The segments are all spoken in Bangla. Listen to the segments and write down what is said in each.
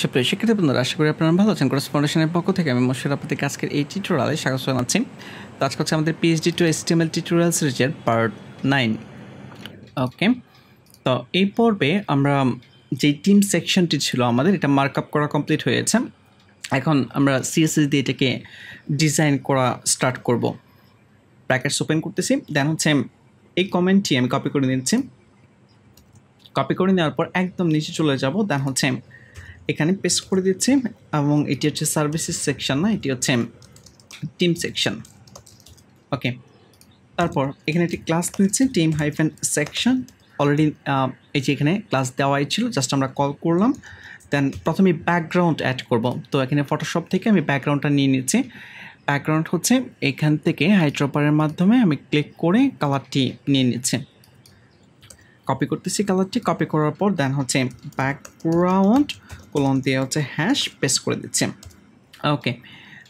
সুপ্রিয় শিক্ষার্থী বন্ধুরা, আশা করি আপনারা ভালো আছেন। কোর্স পক্ষ থেকে আমি মোশার আপনাদেরকে আজকের এই টিউটোরিয়ালে স্বাগত জানাচ্ছি। তো আজকে হচ্ছে আমাদের পিএইচডি টু এসটিএমএল টিউটোরিয়াল সিরিজের পার্ট নাইন ওকে তো এই পর্বে আমরা যে টিম সেকশনটি ছিল আমাদের, এটা মার্ক আপ করা কমপ্লিট হয়েছে। এখন আমরা সিএসএস দিয়ে এটাকে ডিজাইন করা স্টার্ট করব। ব্র্যাকেটস ওপেন করতেছি। দেন হচ্ছে এই কমেন্টটি আমি কপি করে নিচ্ছি। কপি করে নেওয়ার পর একদম নিচে চলে যাব। দেন হচ্ছে এখানে পেস্ট করে দিচ্ছি এবং এটি হচ্ছে সার্ভিসেস সেকশন না? এটি হচ্ছে টিম সেকশন ওকে তারপর এখানে একটি ক্লাস নিচ্ছি টিম হাইফেন সেকশন অলরেডি এই যে এখানে ক্লাস দেওয়াই ছিল জাস্ট আমরা কল করলাম। দেন প্রথমে ব্যাকগ্রাউন্ড অ্যাড করব। তো এখানে ফটোশপ থেকে আমি ব্যাকগ্রাউন্ডটা নিয়ে নিচ্ছি। ব্যাকগ্রাউন্ড হচ্ছে এখান থেকে হাইড্রোপারের মাধ্যমে আমি ক্লিক করে কালারটি নিয়ে নিচ্ছি। কপি করতেছি কালারটি কপি করার পর দেন হচ্ছে ব্যাকগ্রাউন্ড কোলন দিয়ে হচ্ছে হ্যাশ পেস্ট করে দিচ্ছি। ওকে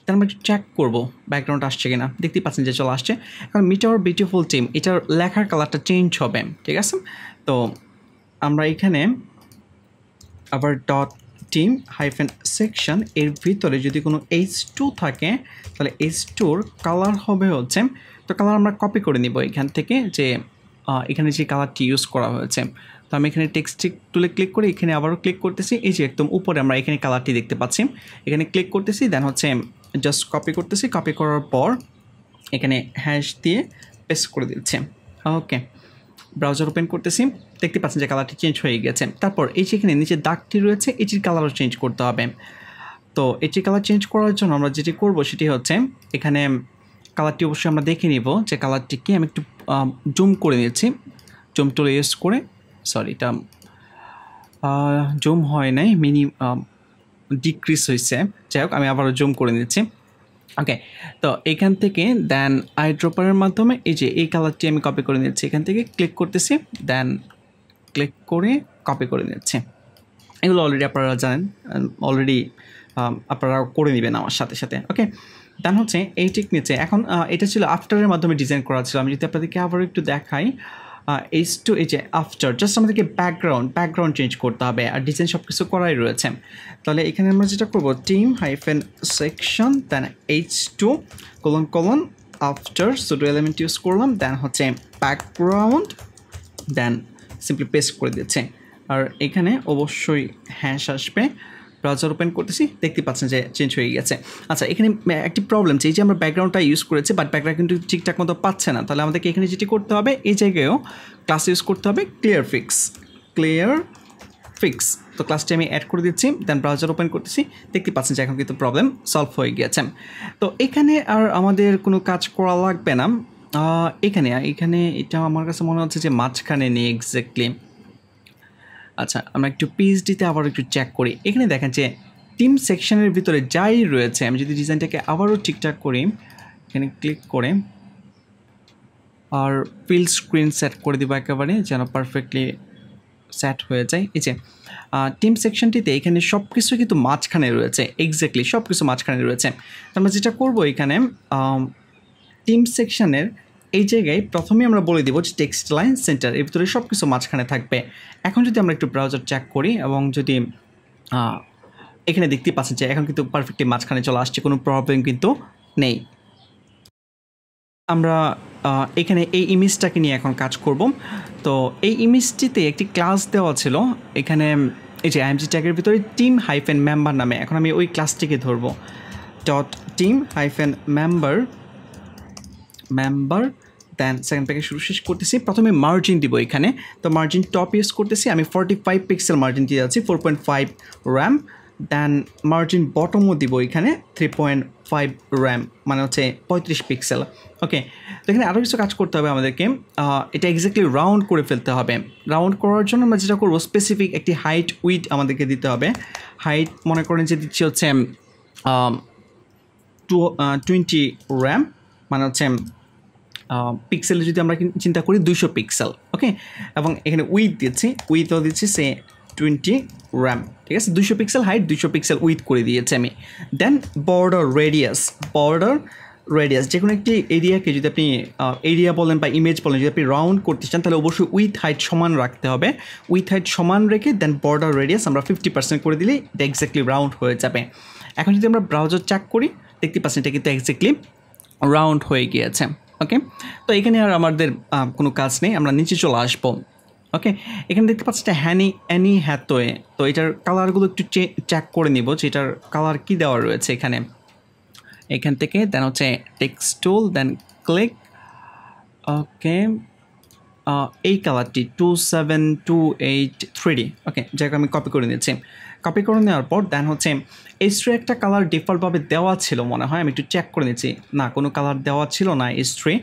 তার আমরা একটু চেক করব ব্যাকগ্রাউন্ড আসছে কিনা। দেখতেই পাচ্ছেন যে চলে আসছে। এখন মিটার বিউটিফুল টিম এটার লেখার কালারটা চেঞ্জ হবে, ঠিক আছে? তো আমরা এখানে আবার ডট টিম হাইফেন সেকশন এর ভিতরে যদি কোনো এইচ টু থাকে, তাহলে এইচ টুর কালার হবে হচ্ছে, তো কালার আমরা কপি করে নিব এখান থেকে যে এখানে যে কালারটি ইউজ করা হয়েছে। তো আমি এখানে টেক্সট তুলে ক্লিক করে এখানে আবারও ক্লিক করতেছি। এই যে একদম উপরে আমরা এখানে কালারটি দেখতে পাচ্ছি। এখানে ক্লিক করতেছি দেন হচ্ছে জাস্ট কপি করতেছি। কপি করার পর এখানে হ্যাশ দিয়ে পেস্ট করে দিচ্ছে। ওকে ব্রাউজার ওপেন করতেছি। দেখতে পাচ্ছেন যে কালারটি চেঞ্জ হয়ে গেছে। তারপর এই যে এখানে নিচে দাগটি রয়েছে, এটির কালারও চেঞ্জ করতে হবে। তো এটির কালার চেঞ্জ করার জন্য আমরা যেটি করব সেটি হচ্ছে এখানে কালারটি অবশ্যই আমরা দেখে নিব যে কালারটি কি আমি একটু জুম করে নিচ্ছি জুম টুল ইউজ করে, সরি, এটা জুম হয় নাই, মিনি ডিক্রিজ হয়েছে। যাই হোক, আমি আবারও জুম করে নিচ্ছি। ওকে, তো এখান থেকে দেন আইড্রপারের মাধ্যমে এই যে এই কালারটি আমি কপি করে নিচ্ছি এখান থেকে ক্লিক করতেছি, দেন ক্লিক করে কপি করে নিচ্ছি। এগুলো অলরেডি আপনারা জানেন অলরেডি আপনারা করে নেবেন আমার সাথে সাথে, ওকে? দেন হচ্ছে এই টিক নিচে এখন এটা ছিল আফটারের মাধ্যমে ডিজাইন করা ছিল। আমি যদি আপনাদেরকে আবার একটু দেখাই এইচ টু এই যে আফটার জাস্ট আমাদেরকে ব্যাকগ্রাউন্ড ব্যাকগ্রাউন্ড চেঞ্জ করতে হবে আর ডিজাইন সব কিছু করাই রয়েছে। তাহলে এখানে আমরা যেটা করব team hyphen section then H two colon colon after pseudo element use করলাম দেন হচ্ছে ব্যাকগ্রাউন্ড দেন সিম্পলি পেস্ট করে দিচ্ছে। আর এখানে অবশ্যই হ্যাশ আসবে। ব্রাউজার ওপেন করতেছি, দেখতে পাচ্ছেন যে চেঞ্জ হয়ে গেছে। আচ্ছা এখানে একটি প্রবলেম এই যে আমরা ব্যাকগ্রাউন্ডটা ইউজ করেছি বাট ব্যাকগ্রাউন্ড কিন্তু ঠিকঠাক মতো পাচ্ছে না, তাহলে আমাদেরকে এখানে যেটি করতে হবে, এই জায়গায়ও ক্লাস ইউজ করতে হবে ক্লিয়ার ফিক্স ক্লিয়ার ফিক্স তো ক্লাসটি আমি অ্যাড করে দিচ্ছি দেন ব্রাউজার ওপেন করতেছি, দেখতে পাচ্ছেন যে এখন কিন্তু প্রবলেম সলভ হয়ে গিয়েছে। তো এখানে আর আমাদের কোনো কাজ করা লাগবে না। এখানে এখানে এটা আমার কাছে মনে হচ্ছে যে মাঝখানে নেই এক্স্যাক্টলি আচ্ছা আমরা একটু পিএইচডিতে আবার একটু চেক করি। এখানে দেখেন যে টিম সেকশনের ভিতরে যাই রয়েছে, আমি যদি ডিজাইনটাকে আবারও ঠিকঠাক করি, এখানে ক্লিক করে, আর ফিল স্ক্রিন সেট করে দেবো একেবারে, যেন পারফেক্টলি সেট হয়ে যায়। এই যে টিম সেকশনটিতে এখানে সব কিছু কিন্তু মাঝখানে রয়েছে এক্স্যাক্টলি সব কিছু মাঝখানে রয়েছে। আমরা যেটা করব এখানে টিম সেকশনের এই জায়গায় প্রথমে আমরা বলে দেবো যে টেক্সট লাইন সেন্টার এর ভিতরে সব কিছু মাঝখানে থাকবে। এখন যদি আমরা একটু ব্রাউজার চেক করি এবং যদি এখানে দেখতে পাচ্ছেন যে এখন কিন্তু পারফেক্টলি মাঝখানে চলে আসছে, কোনো প্রবলেম কিন্তু নেই। আমরা এখানে এই ইমেজটাকে নিয়ে এখন কাজ করব। তো এই ইমেজটিতে একটি ক্লাস দেওয়া ছিল। এখানে এই যে আইএমজি ট্যাগের ভিতরে টিম হাইফেন মেম্বার নামে, এখন আমি ওই ক্লাসটিকে ধরবো। Dot team hyphen member member then second package শুরু শেষ করতেছি। প্রথমে মার্জিন দিব এখানে। তো মার্জিন টপ ইউজ করতেছি। আমি ফর্টি ফাইভ পিক্সেল মার্জিন দিয়ে যাচ্ছি four point five rem then margin বটমও দিব এখানে থ্রি পয়েন্ট ফাইভ র্যাম মানে হচ্ছে পঁয়ত্রিশ পিক্সেল ওকে তো এখানে আরও কিছু কাজ করতে হবে আমাদেরকে। এটা এক্স্যাক্টলি রাউন্ড করে ফেলতে হবে। রাউন্ড করার জন্য আমরা যেটা করব স্পেসিফিক একটি হাইট উইথ আমাদেরকে দিতে হবে। হাইট মনে করেন যে দিচ্ছি হচ্ছে টু টোয়েন্টি র্যাম মানে হচ্ছে পিক্সেলে যদি আমরা চিন্তা করি দুইশো পিক্সেল ওকে এবং এখানে উইথ দিচ্ছি উইথও দিচ্ছি সে টোয়েন্টি র্যাম ঠিক আছে? দুশো পিক্সেল হাইট দুশো পিক্সেল উইথ করে দিয়েছি আমি। Then border radius border radius যে কোনো একটি এরিয়াকে যদি আপনি এরিয়া বলেন বা ইমেজ বলেন, যদি আপনি রাউন্ড করতে চান, তাহলে অবশ্যই উইথ হাইট সমান রাখতে হবে। উইথ হাইট সমান রেখে দেন বর্ডার রেডিয়াস আমরা ফিফটি পার্সেন্ট করে দিলে এটা এক্স্যাক্টলি রাউন্ড হয়ে যাবে। এখন যদি আমরা ব্রাউজার চেক করি, দেখতে পাচ্ছেন এটা কিন্তু এক্স্যাক্টলি রাউন্ড হয়ে গিয়েছে। ওকে তো এখানে আর আমাদের কোনো কাজ নেই, আমরা নিচে চলে আসব। ওকে এখানে দেখতে পাচ্ছি এটা হ্যানি, অ্যানি হ্যাতোয়ে তো এটার কালারগুলো একটু চেক করে নিব যে এটার কালার কী দেওয়া রয়েছে এখানে। এখান থেকে দেন হচ্ছে টেক্সটুল দেন ক্লিক ওকে এই কালারটি two seven two eight three D okay যাকে আমি কপি করে নিয়েছি। কপি করে নেওয়ার পর দেন হচ্ছে এস্ট্রি একটা কালার ডিফল্টভাবে দেওয়া ছিল মনে হয়, আমি একটু চেক করে নিচ্ছি। না, কোনো কালার দেওয়া ছিল না এস্ট্রি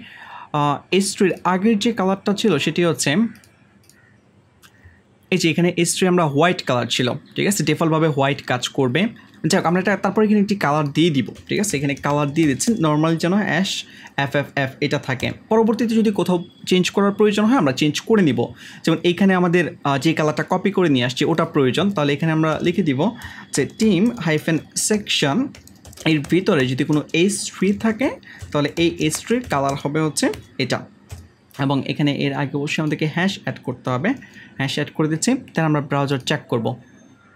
এস্ট্রির আগের যে কালারটা ছিল সেটি হচ্ছে এই যে এখানে এস্ট্রি আমরা হোয়াইট কালার ছিল, ঠিক আছে? ডিফল্টভাবে হোয়াইট কাজ করবে। যাই হোক, আমরা এটা তারপরে এখানে একটি কালার দিয়ে দিব, ঠিক আছে? এখানে কালার দিয়ে দিচ্ছি নর্মালি যেন অ্যাশ এফ এফ এফ এটা থাকে। পরবর্তীতে যদি কোথাও চেঞ্জ করার প্রয়োজন হয়, আমরা চেঞ্জ করে নিব। যেমন এইখানে আমাদের যে কালারটা কপি করে নিয়ে আসছি, ওটা প্রয়োজন। তাহলে এখানে আমরা লিখে দিব যে টিম হাইফেন সেকশন এর ভিতরে যদি কোনো এইচ থ্রি থাকে, তাহলে এই এইচ থ্রির কালার হবে হচ্ছে এটা। এবং এখানে এর আগে অবশ্যই আমাদেরকে হ্যাশ অ্যাড করতে হবে। হ্যাশ অ্যাড করে দিচ্ছি তাহলে আমরা ব্রাউজার চেক করব,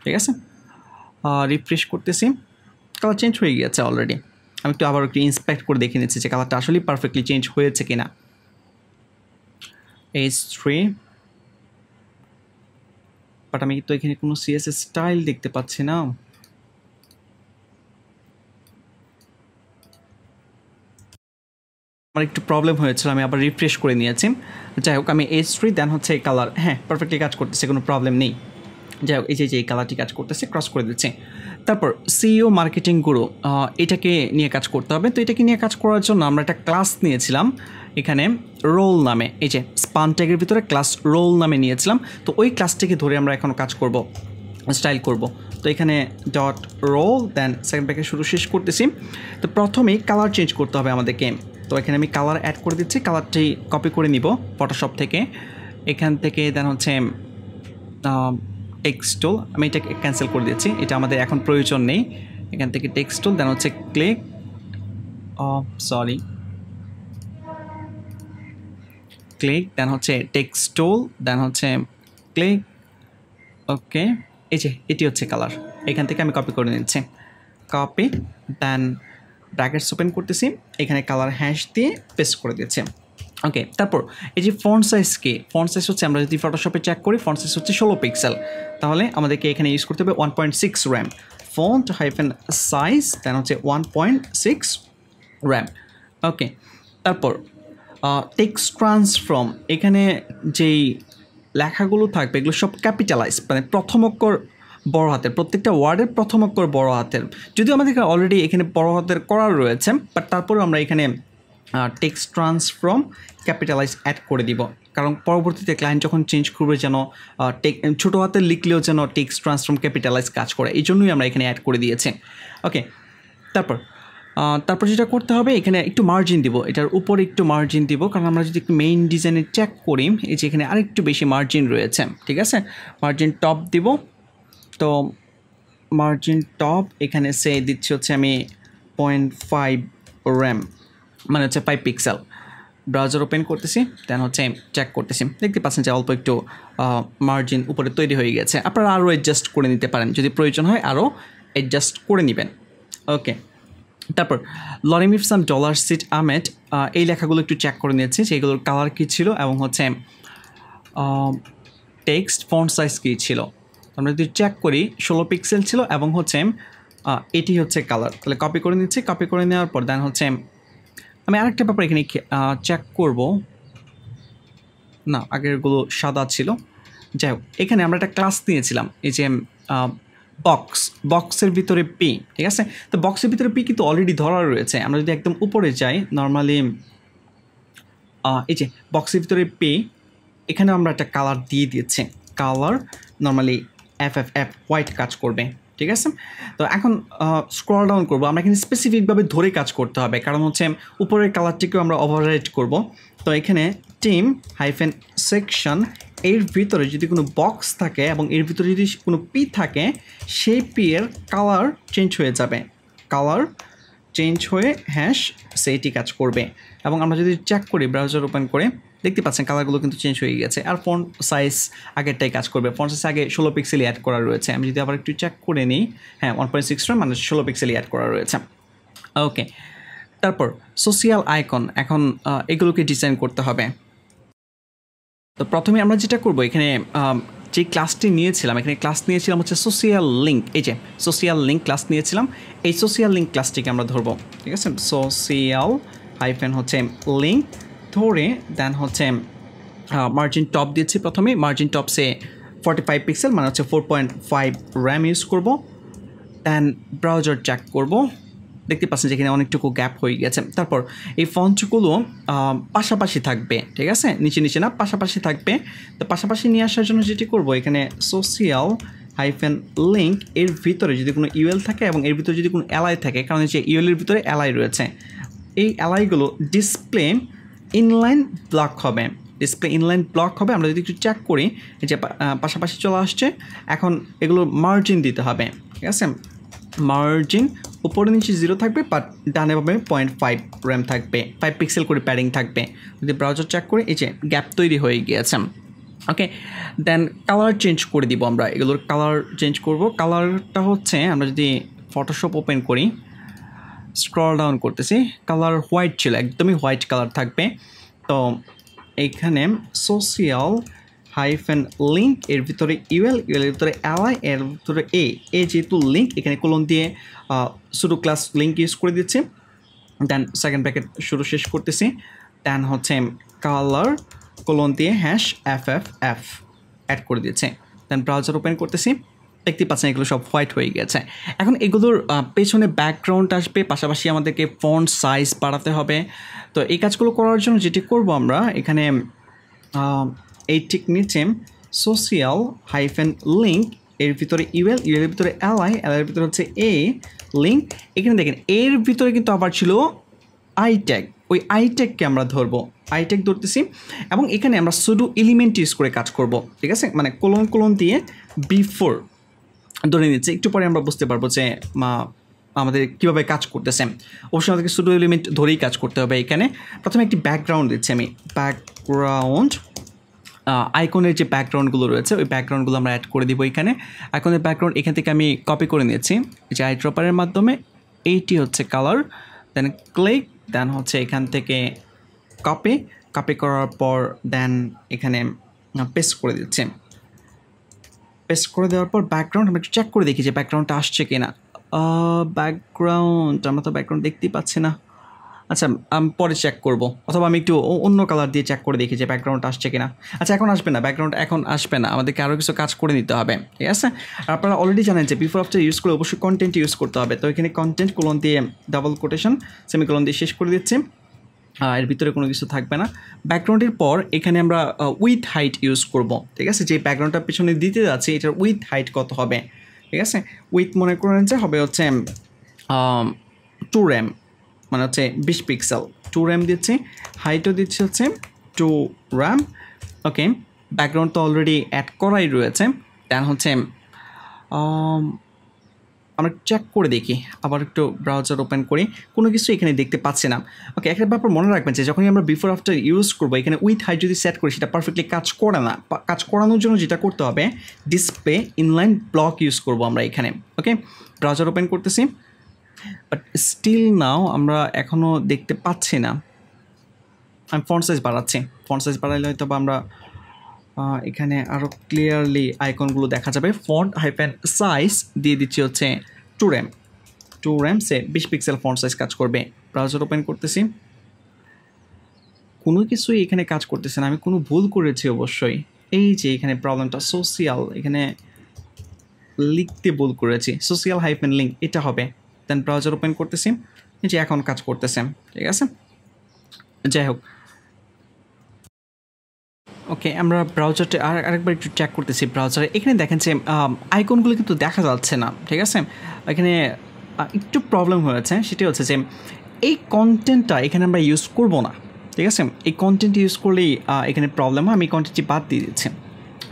ঠিক আছে? রিফ্রেশ করতেছি। কালার চেঞ্জ হয়ে গিয়েছে অলরেডি আমি একটু আবার একটু ইন্সপেক্ট করে দেখে নিচ্ছি যে কালারটা আসলেই পারফেক্টলি চেঞ্জ হয়েছে কিনা। এইচ থ্রি বাট আমি তো এখানে কোনো সিএসএস স্টাইল দেখতে পাচ্ছি না। আমার একটু প্রবলেম হয়েছিল, আমি আবার রিফ্রেশ করে নিয়েছি। যাই হোক, আমি এইচ থ্রি দেন হচ্ছে কালার হ্যাঁ পারফেক্টলি কাজ করতেছে, কোনো প্রবলেম নেই। যাই হোক, এই যে যে কালারটি কাজ করতেছে ক্রস করে দিচ্ছে। তারপর সিইও মার্কেটিং গুরু এটাকে নিয়ে কাজ করতে হবে। তো এটাকে নিয়ে কাজ করার জন্য আমরা একটা ক্লাস নিয়েছিলাম এখানে রোল নামে। এই যে স্পান ট্যাগের ভিতরে ক্লাস রোল নামে নিয়েছিলাম। তো ওই ক্লাসটিকে ধরে আমরা এখন কাজ করব স্টাইল করব। তো এখানে ডট রোল দেন সেকেন্ড ব্যাকে শুরু শেষ করতেছি। তো প্রথমেই কালার চেঞ্জ করতে হবে আমাদেরকে। তো এখানে আমি কালার অ্যাড করে দিচ্ছি কালারটি কপি করে নিব ফটোশপ থেকে। এখান থেকে দেন হচ্ছে টেক্সটুল আমি এটা ক্যান্সেল করে দিচ্ছি এটা আমাদের এখন প্রয়োজন নেই। এখান থেকে টেক্সটুল দেন হচ্ছে ক্লিক সরি ক্লিক দেন হচ্ছে টেক্সটুল দেন হচ্ছে ক্লিক ওকে এই যে, এটি হচ্ছে কালার এখান থেকে আমি কপি করে নিচ্ছি। কপি দেন ব্র্যাকেটস ওপেন করতেছি, এখানে কালার হ্যাশ দিয়ে পেস্ট করে দিচ্ছি ওকে তারপর, এই যে ফন্ট সাইজ কি ফন্ট সাইজ হচ্ছে আমরা যদি ফটোশপে চেক করি ফন্ট সাইজ হচ্ছে ষোলো পিক্সেল তাহলে আমাদেরকে এখানে ইউজ করতে হবে one point six rem font hyphen size then হচ্ছে one point six rem okay তারপর টেক্স ট্রান্সফর্ম এখানে যেই লেখাগুলো থাকবে, এগুলো সব ক্যাপিটালাইজ মানে প্রথম অক্ষর বড় হাতের, প্রত্যেকটা ওয়ার্ডের প্রথম অক্ষর বড় হাতের। যদিও আমাদের অলরেডি এখানে বড় হাতের করা রয়েছে বাট তারপরেও আমরা এখানে টেক্সট ট্রান্সফর্ম ক্যাপিটালাইজ অ্যাড করে দিব। কারণ পরবর্তীতে ক্লায়েন্ট যখন চেঞ্জ করবে যেন টেক ছোটো হাতে লিখলেও যেন টেক্সট ট্রান্সফর্ম ক্যাপিটালাইজ কাজ করে, এই জন্যই আমরা এখানে অ্যাড করে দিয়েছি। ওকে তারপর তারপর যেটা করতে হবে, এখানে একটু মার্জিন দিব। এটার উপরে একটু মার্জিন দিব, কারণ আমরা যদি একটু মেইন ডিজাইনে চেক করি, এই যে এখানে আরেকটু বেশি মার্জিন রয়েছে, ঠিক আছে? মার্জিন টপ দিব। তো মার্জিন টপ এখানে সে দিচ্ছি হচ্ছে আমি পয়েন্ট ফাইভ র্যাম মানে হচ্ছে ফাইভ পিক্সেল ব্রাউজার ওপেন করতেছি দেন হচ্ছে চেক করতেছি। দেখতে পাচ্ছেন যে অল্প একটু মার্জিন উপরে তৈরি হয়ে গেছে। আপনারা আরও অ্যাডজাস্ট করে নিতে পারেন। যদি প্রয়োজন হয় আরও অ্যাডজাস্ট করে নেবেন। ওকে তারপর লরিমিফসাম ডলার সিট আমেট এই লেখাগুলো একটু চেক করে নিয়েছি যে এগুলোর কালার কী ছিল এবং হচ্ছে টেক্সট ফন্ট সাইজ কী ছিল। আমরা যদি চেক করি, ষোলো পিক্সেল ছিল এবং হচ্ছে এটি হচ্ছে কালার তাহলে কপি করে নিচ্ছি। কপি করে নেওয়ার পর দেন হচ্ছে আমি আরেকটা ব্যাপার এখানে চেক করব। না, আগেরগুলো সাদা ছিল। যাই হোক, এখানে আমরা একটা ক্লাস নিয়েছিলাম, এই যে বক্স বক্সের ভিতরে পি ঠিক আছে? তো বক্সের ভিতরে পি কিন্তু অলরেডি ধরা রয়েছে। আমরা যদি একদম উপরে যাই নর্মালি এই যে বক্সের ভিতরে পে এখানে আমরা একটা কালার দিয়ে দিয়েছি। Colour normally F F F white কাজ করবে। ঠিক আছে? তো এখন স্ক্রল ডাউন করব। আমরা এখানে স্পেসিফিকভাবে ধরে কাজ করতে হবে। কারণ হচ্ছে, উপরের কালারটিকেও আমরা ওভাররাইট করব। তো এখানে টিম হাইফেন সেকশন এর ভিতরে যদি কোনো বক্স থাকে এবং এর ভিতরে যদি কোনো পি থাকে, সেই পি এর কালার চেঞ্জ হয়ে যাবে। কালার চেঞ্জ হয়ে হ্যাশ সেইটি কাজ করবে। এবং আমরা যদি চেক করি ব্রাউজার ওপেন করে দেখতে পাচ্ছেন কালারগুলো কিন্তু চেঞ্জ হয়ে গেছে। আর ফন্ট সাইজ আগেরটাই কাজ করবে। ফন্ট সাইজ আগে ষোলো পিক্সেলই অ্যাড করা রয়েছে। আমি যদি আবার একটু চেক করে নিই হ্যাঁ ওয়ান পয়েন্ট সিক্স মানে ষোলো পিক্সেলই অ্যাড করা রয়েছে। ওকে তারপর সোশিয়াল আইকন এখন এগুলোকে ডিজাইন করতে হবে। তো প্রথমে আমরা যেটা করব, এখানে যে ক্লাসটি নিয়েছিলাম, এখানে ক্লাস নিয়েছিলাম হচ্ছে সোশিয়াল লিঙ্ক এই যে সোশিয়াল লিঙ্ক ক্লাস নিয়েছিলাম, এই সোশিয়াল লিঙ্ক ক্লাসটিকে আমরা ধরবো। ঠিক আছে? সোশিয়াল হাইফেন হচ্ছে লিঙ্ক ধরে দেন হচ্ছে মার্জিন টপ দিচ্ছি প্রথমে। মার্জিন টপসে ফর্টি ফাইভ পিক্সেল মানে হচ্ছে four point five rem use করব। দেন ব্রাউজার চেক করব। দেখতে পাচ্ছেন যে এখানে অনেকটুকু গ্যাপ হয়ে গেছে। তারপর এই ফন্টগুলো পাশাপাশি থাকবে, ঠিক আছে? নিচে নিচে না, পাশাপাশি থাকবে। তো পাশাপাশি নিয়ে আসার জন্য যেটি করব, এখানে সোশিয়াল হাইফেন লিঙ্ক এর ভিতরে যদি কোনো ইউএল থাকে এবং এর ভিতরে যদি কোনো এলআই থাকে, কারণ যে ইউএলের ভিতরে এলআই রয়েছে, এই এলআইগুলো ডিসপ্লে ইনলাইন ব্লক হবে। ডিসপ্লে ইনলাইন ব্লক হবে, আমরা যদি একটু চেক করি যে পাশাপাশি চলে আসছে, এখন এগুলো মার্জিন দিতে হবে, ঠিক আছে? মার্জিন উপরে নিচে জিরো থাকবে বাট ডানে পাবে পয়েন্ট ফাইভ র্যাম থাকবে ফাইভ পিক্সেল করে প্যাডিং থাকবে। যদি ব্রাউজার চেক করি, এই যে গ্যাপ তৈরি হয়ে গিয়েছে ওকে দেন কালার চেঞ্জ করে দিব আমরা, এগুলোর কালার চেঞ্জ করব। কালারটা হচ্ছে, আমরা যদি ফটোশপ ওপেন করি স্ক্রল ডাউন করতেছি। কালার হোয়াইট ছিল, একদমই হোয়াইট কালার থাকবে। তো এইখানে সোশিয়াল হাইফেন লিঙ্ক এর ভিতরে ইউএল ইউএল এর ভিতরে অ্যালাই এর ভিতরে এ এ যেহেতু লিঙ্ক এখানে কোলন দিয়ে শুরু ক্লাস লিঙ্ক ইউজ করে দিচ্ছি। দেন সেকেন্ড প্যাকেট শুরু শেষ করতেছি। দেন হচ্ছে কালার কোলন দিয়ে hash F F F add করে দিয়েছে। দেন ব্রাউজার ওপেন করতেছি। দেখতে পাচ্ছেন এগুলো সব হোয়াইট হয়ে গেছে। এখন এগুলোর পেছনে ব্যাকগ্রাউন্ড আসবে, পাশাপাশি আমাদেরকে ফন্ট সাইজ বাড়াতে হবে। তো এই কাজগুলো করার জন্য যেটি করব আমরা, এখানে এই ঠিক নিচে সোশিয়াল হাইফেন লিঙ্ক এর ভিতরে ইউএল ইউএল এর ভিতরে এলআই এল এর ভিতরে হচ্ছে এ লিঙ্ক এখানে দেখেন, এর ভিতরে কিন্তু আবার ছিল আই ট্যাগ ওই আই ট্যাগকে আমরা ধরবো। আই ট্যাগ ধরতেছি এবং এখানে আমরা শুধু এলিমেন্ট ইউজ করে কাজ করব, ঠিক আছে? মানে কোলন কোলন দিয়ে বিফোর ধরে নিচ্ছে, একটু পরে আমরা বুঝতে পারব যে, মা, আমাদের কীভাবে কাজ করতেছে। অবশ্যই আমাদেরকে শুধু এলিমেন্ট ধরেই কাজ করতে হবে এখানে। প্রথমে একটি ব্যাকগ্রাউন্ড দিচ্ছি আমি। ব্যাকগ্রাউন্ড আইকনের যে ব্যাকগ্রাউন্ডগুলো রয়েছে, ওই ব্যাকগ্রাউন্ডগুলো আমরা অ্যাড করে দিব এখানে। আইকনের ব্যাকগ্রাউন্ড এখান থেকে আমি কপি করে নিয়েছি। যে আই ড্রপারের মাধ্যমে, এইটি হচ্ছে কালার দেন ক্লিক দেন হচ্ছে এখান থেকে কপি কপি করার পর দেন এখানে পেস্ট করে দিচ্ছি। পেস্ট করে দেওয়ার পর ব্যাকগ্রাউন্ড আমরা একটু চেক করে দেখি যে ব্যাকগ্রাউন্ডটা আসছে কি না ব্যাকগ্রাউন্ড আমরা তো ব্যাকগ্রাউন্ড দেখতেই পাচ্ছি না। আচ্ছা আমি পরে চেক করব। অথবা আমি একটু অন্য কালার দিয়ে চেক করে দেখি যে ব্যাকগ্রাউন্ড আসছে কিনা। আচ্ছা এখন আসবে না ব্যাকগ্রাউন্ড এখন আসবে না। আমাদেরকে আরও কিছু কাজ করে নিতে হবে, ঠিক আছে? আপনারা অলরেডি জানেন যে বিফোর আফটার ইউজ করে অবশ্যই কন্টেন্ট ইউজ করতে হবে। তো এখানে কন্টেন্ট কোলন দিয়ে ডাবল কোটেশন সেমি কোলন দিয়ে শেষ করে দিচ্ছি। এর ভিতরে কোনো কিছু থাকবে না। ব্যাকগ্রাউন্ডের পর এখানে আমরা উইথ হাইট ইউজ করব, ঠিক আছে? যে ব্যাকগ্রাউন্ডটা পিছনে দিতে যাচ্ছে, এটার উইথ হাইট কত হবে, ঠিক আছে? উইথ মনে করেন যে হবে হচ্ছে টু র্যাম মানে হচ্ছে বিশ পিক্সেল টু র্যাম দিচ্ছি হাইটও দিচ্ছে হচ্ছে টু র্যাম ওকে ব্যাকগ্রাউন্ড তো অলরেডি অ্যাড করাই রয়েছে। দেন হচ্ছে আমরা চেক করে দেখি, আবার একটু ব্রাউজার ওপেন করি। কোনো কিছু এখানে দেখতে পাচ্ছি না। ওকে একটা ব্যাপার মনে রাখবেন যে যখনই আমরা বিফোর আফটার ইউজ করব, এখানে উইথ হাইট যদি সেট করি, সেটা পারফেক্টলি কাজ করে না। কাজ করানোর জন্য যেটা করতে হবে ডিসপ্লে ইনলাইন ব্লক ইউজ করব আমরা এখানে। ওকে ব্রাউজার ওপেন করতেছি। বাট স্টিল নাও আমরা এখনও দেখতে পাচ্ছি না। আমি ফন্ট সাইজ বাড়াচ্ছি। ফন্ট সাইজ বাড়াইলে হয়তো বা আমরা এখানে আরও ক্লিয়ারলি আইকনগুলো দেখা যাবে। ফন্ট হাইফেন সাইজ দিয়ে দিচ্ছি হচ্ছে টু র্যাম টু র্যাম সে বিশ পিক্সেল ফন্ট সাইজ কাজ করবে। ব্রাউজার ওপেন করতেছি। কোনো কিছুই এখানে কাজ করতেছে না। আমি কোনো ভুল করেছি অবশ্যই। এই যে এখানে প্রবলেমটা সোশিয়াল এখানে লিখতে ভুল করেছি। সোশিয়াল হাইফেন লিঙ্ক এটা হবে। দেন ব্রাউজার ওপেন করতেছি। যে এখন কাজ করতেছে। ঠিক আছে? যাই হোক। ওকে আমরা ব্রাউজারটা আর আরেকবার একটু চেক করতেছি ব্রাউজারে এখানে দেখেন যে আইকনগুলো কিন্তু দেখা যাচ্ছে না, ঠিক আছে? এখানে একটু প্রবলেম হয়েছে সেটি হচ্ছে যে, এই কন্টেন্টটা এখানে আমরা ইউজ করব না, ঠিক আছে? এই কন্টেন্ট ইউজ করলেই এখানে প্রবলেম হয়, আমি কন্টেন্টটি বাদ দিয়ে দিচ্ছি।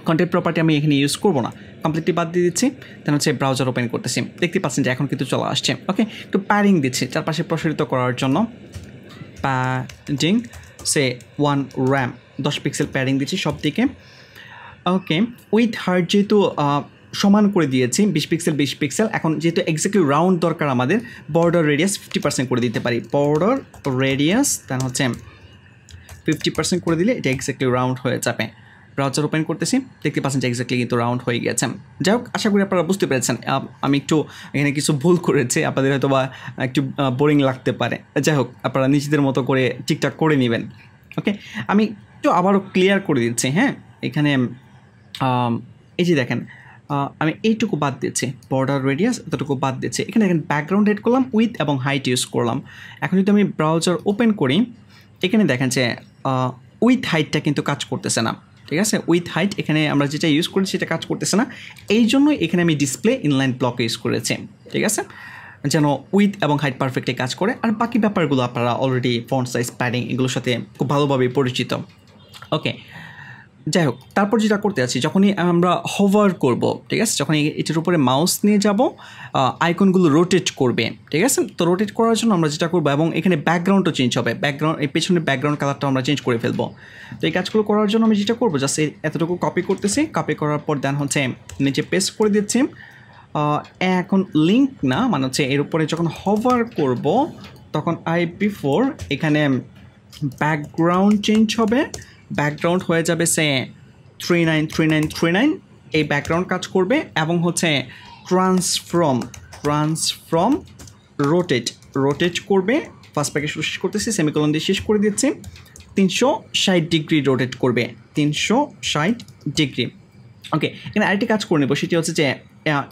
কন্টেন্ট প্রপার্টি আমি এখানে ইউজ করব না কমপ্লিটলি বাদ দিয়ে দিচ্ছি দেন হচ্ছে ব্রাউজার ওপেন করতেছি। দেখতে পাচ্ছেন যে, এখন কিন্তু চলে আসছে ওকে একটু প্যারিং দিচ্ছি, চারপাশে প্রসারিত করার জন্য। প্যাডিং সে ওয়ান র্যাম দশ পিক্সেল প্যাডিং দিচ্ছি সব দিকে ওকে উইথ হার্ট যেহেতু সমান করে দিয়েছি, বিশ পিক্সেল বিশ পিক্সেল এখন যেহেতু এক্স্যাক্টলি রাউন্ড দরকার আমাদের বর্ডার রেডিয়াস ফিফটি পার্সেন্ট করে দিতে পারি। বর্ডার রেডিয়াস দেন হচ্ছে ফিফটি পার্সেন্ট করে দিলে এটা এক্স্যাক্টলি রাউন্ড হয়ে যাবে। ব্রাউজার ওপেন করতেছি, দেখতে পাচ্ছেন যে এক্স্যাক্টলি কিন্তু রাউন্ড হয়ে গেছে। যাই হোক, আশা করি আপনারা বুঝতে পেরেছেন। আমি একটু এখানে কিছু ভুল করেছি, আপনাদের হয়তো বা একটু বোরিং লাগতে পারে। যাই হোক, আপনারা নিজেদের মতো করে ঠিকঠাক করে নেবেন। ওকে আমি একটু আবারও ক্লিয়ার করে দিচ্ছি হ্যাঁ? এখানে এই যে দেখেন আমি এইটুকু বাদ দিচ্ছি বর্ডার রেডিয়াস এতটুকু বাদ দিচ্ছি। এখানে দেখেন ব্যাকগ্রাউন্ড এড করলাম উইথ এবং হাইট ইউজ করলাম। এখন যদি আমি ব্রাউজার ওপেন করি, এখানে দেখেন যে উইথ হাইটটা কিন্তু কাজ করতেছে না, ঠিক আছে? উইথ হাইট এখানে আমরা যেটা ইউজ করি সেটা কাজ করতেছে না। এই জন্যই এখানে আমি ডিসপ্লে ইনলাইন ব্লক ইউজ করেছি, ঠিক আছে? যেন উইথ এবং হাইট পারফেক্টে কাজ করে। আর বাকি ব্যাপারগুলো আপনারা অলরেডি ফন্ট সাইজ প্যাডিং এগুলোর সাথে খুব ভালোভাবে পরিচিত। ওকে যাই হোক তারপর যেটা করতে আছি যখনই আমরা হোভার করব, ঠিক আছে? যখন এটার উপরে মাউস নিয়ে যাব আইকনগুলো রোটেট করবে, ঠিক আছে? তো রোটেট করার জন্য আমরা যেটা করব, এবং এখানে ব্যাকগ্রাউন্ডও চেঞ্জ হবে। ব্যাকগ্রাউন্ড এই পেছনে ব্যাকগ্রাউন্ড কালারটা আমরা চেঞ্জ করে ফেলব। তো এই কাজগুলো করার জন্য আমি যেটা করব জাস্ট এতটুকু কপি করতেছি। কপি করার পর দেন হচ্ছে নিচে পেস্ট করে দিচ্ছি। এখন লিঙ্ক না মানে হচ্ছে এর উপরে যখন হোভার করব, তখন আই বিফোর এখানে ব্যাকগ্রাউন্ড চেঞ্জ হবে। ব্যাকগ্রাউন্ড হয়ে যাবে সে three nine three nine three nine এই ব্যাকগ্রাউন্ড কাজ করবে এবং হচ্ছে ট্রান্সফ্রম ট্রান্সফ্রম রোটেট রোটেট করবে। ফার্স্ট প্যাকেজ শেষ করতেছি সেমিকলন দিয়ে শেষ করে দিচ্ছি। তিনশো ষাট ডিগ্রি রোটেট করবে, তিনশো ষাট ডিগ্রি ওকে এখানে আরেকটি কাজ করে নেব, সেটি হচ্ছে যে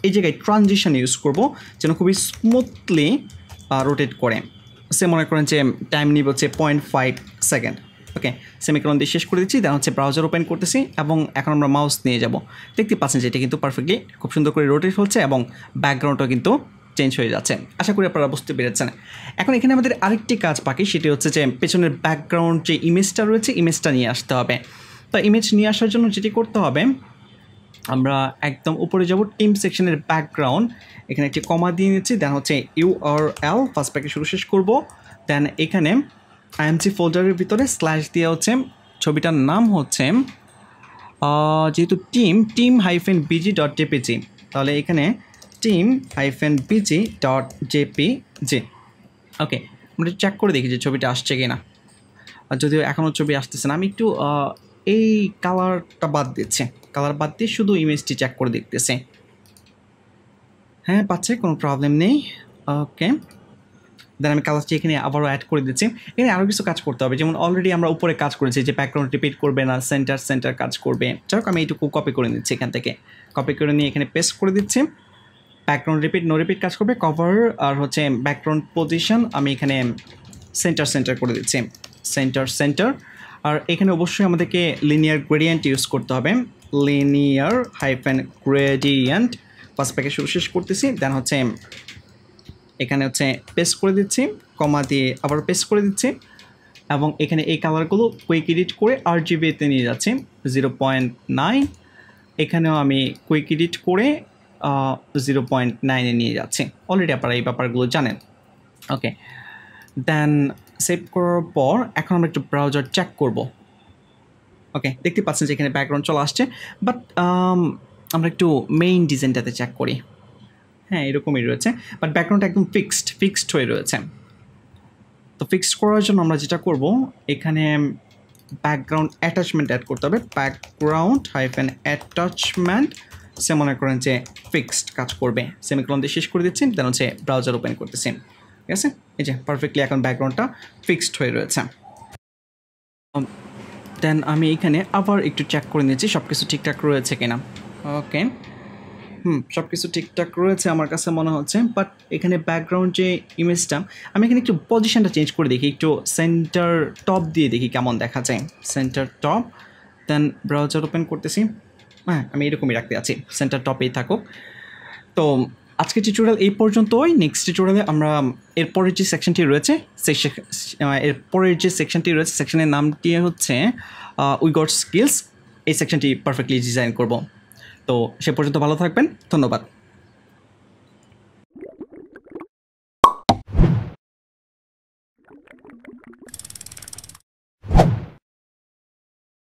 এই জায়গায় ট্রানজিশন ইউজ করব, যেন খুবই স্মুথলি রোটেট করে। সে মনে করেন যে টাইম নিব হচ্ছে point five second okay semicolon দিয়ে শেষ করে দিচ্ছি দেন হচ্ছে ব্রাউজার ওপেন করতেছি এবং এখন আমরা মাউস নিয়ে যাব। দেখতে পাচ্ছেন যে এটা কিন্তু পারফেক্টলি খুব সুন্দর করে রোটেট হচ্ছে এবং ব্যাকগ্রাউন্ডটাও কিন্তু চেঞ্জ হয়ে যাচ্ছে। আশা করি আপনারা বুঝতে পেরেছেন। এখন এখানে আমাদের আরেকটি কাজ বাকি, সেটি হচ্ছে যে পেছনের ব্যাকগ্রাউন্ড যে ইমেজটা রয়েছে ইমেজটা নিয়ে আসতে হবে। তো ইমেজ নিয়ে আসার জন্য যেটি করতে হবে, আমরা একদম উপরে যাব টিম সেকশনের ব্যাকগ্রাউন্ড এখানে একটি কমা দিয়ে নিচ্ছি দেন হচ্ছে ইউ আর এল ফার্স্ট প্যাকে শুরু শেষ করব। দেন এখানে আইএমসি ফোল্ডারের ভিতরে স্ল্যাশ দিয়ে হচ্ছে ছবিটার নাম হচ্ছে যেহেতু team team hyphen BG dot JPG তাহলে এখানে team hyphen BG dot JPG okay আমরা চেক করে দেখি যে ছবিটা আসছে কি না আর যদিও এখনও ছবি আসতেছে না, আমি একটু এই কালারটা বাদ দিচ্ছে। কালার বাদ দিয়ে শুধু ইমেজটি চেক করে দেখতেছে। হ্যাঁ পাচ্ছে, কোনো প্রবলেম নেই। ওকে দেন আমি কালারটি এখানে আবারও অ্যাড করে দিচ্ছি। এখানে আরও কিছু কাজ করতে হবে। যেমন অলরেডি আমরা উপরে কাজ করেছি যে ব্যাকগ্রাউন্ড রিপিট করবে না সেন্টার সেন্টার কাজ করবে। যাই হোক, আমি এইটুকু কপি করে নিচ্ছি এখান থেকে। কপি করে নিয়ে এখানে পেস্ট করে দিচ্ছি। ব্যাকগ্রাউন্ড রিপিট নো রিপিট কাজ করবে কভার আর হচ্ছে ব্যাকগ্রাউন্ড পজিশন আমি এখানে সেন্টার সেন্টার করে দিচ্ছি। সেন্টার সেন্টার আর এখানে অবশ্যই আমাদেরকে লিনিয়ার গ্রেডিয়েন্ট ইউজ করতে হবে। Linear hyphen gradient first package শুরু, শেষ করতেছি। দেন হচ্ছে এখানে হচ্ছে পেস্ট করে দিচ্ছি, কমা দিয়ে আবার পেস্ট করে দিচ্ছি এবং এখানে এই কালারগুলো কুইক এডিট করে আর জিবিতে নিয়ে যাচ্ছি জিরো পয়েন্ট নাইন এখানেও আমি কুইক এডিট করে জিরো পয়েন্ট নাইনে নিয়ে যাচ্ছি। অলরেডি আপনারা এই ব্যাপারগুলো জানেন। ওকে দেন সেভ করার পর এখন আমরা একটু ব্রাউজার চেক করব। ওকে দেখতে পাচ্ছেন যে এখানে ব্যাকগ্রাউন্ড চলে আসছে বাট আমরা একটু মেইন ডিজাইনটাতে চেক করি। হ্যাঁ এরকমই রয়েছে। বাট ব্যাকগ্রাউন্ড একদম ফিক্সড ফিক্সড হয়ে রয়েছে। তো ফিক্সড করার জন্য আমরা যেটা করব, এখানে ব্যাকগ্রাউন্ড অ্যাটাচমেন্ট অ্যাড করতে হবে। ব্যাকগ্রাউন্ড হাইফেন অ্যাটাচমেন্ট সে মনে করেন যে ফিক্সড কাজ করবে। সেমিক্রন দিয়ে শেষ করে দিচ্ছি দেন হচ্ছে ব্রাউজার ওপেন করতেছি। ঠিক আছে? এই যে পারফেক্টলি এখন ব্যাকগ্রাউন্ডটা ফিক্সড হয়ে রয়েছে। দেন আমি এখানে আবার একটু চেক করে নিয়েছি সব কিছু ঠিকঠাক রয়েছে কিনা। ওকে হুম সব কিছু ঠিকঠাক রয়েছে আমার কাছে মনে হচ্ছে। বাট এখানে ব্যাকগ্রাউন্ড যে ইমেজটা আমি এখানে একটু পজিশনটা চেঞ্জ করে দেখি, একটু সেন্টার টপ দিয়ে দেখি কেমন দেখা যায়। Centre top then browser open করতেছি। হ্যাঁ আমি এরকমই রাখতে আছি সেন্টার টপেই থাকুক। তো আজকে টিউটোরিয়াল এই পর্যন্তই। নেক্সট টিউটোরিয়ালে আমরা এরপরের যে সেকশনটি রয়েছে, সেই এরপরের যে সেকশনটি রয়েছে সেকশনের নামটি হচ্ছে? উই গট স্কিলস এই সেকশনটি পারফেক্টলি ডিজাইন করব। তো সে পর্যন্ত ভালো থাকবেন ধন্যবাদ।